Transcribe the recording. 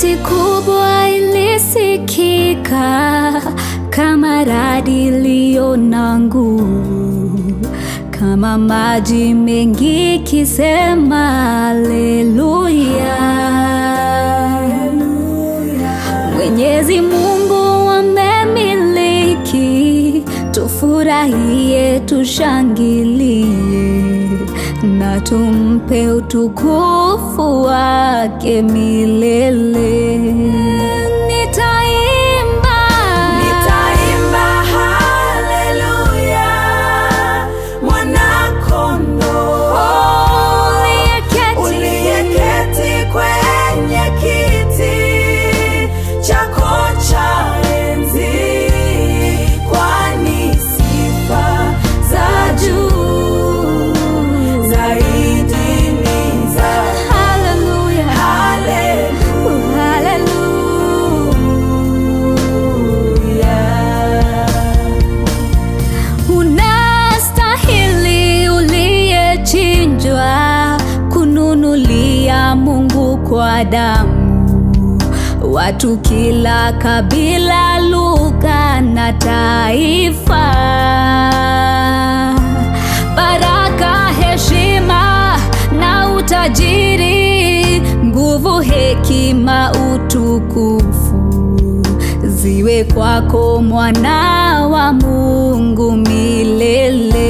Sauti kubwa ilisikika kama radi iliyo na nguvu, kama maji mengi ikisema haleluya. Mwenyezi Mungu amemiliki, tufurahie, tushangilie tumpe utukufu wake milele. Mungu kwa damu, watu kila kabila, lugha na taifa. Baraka, heshima na utajiri, nguvu, hekima, utukufu ziwe kwako mwana wa Mungu milele.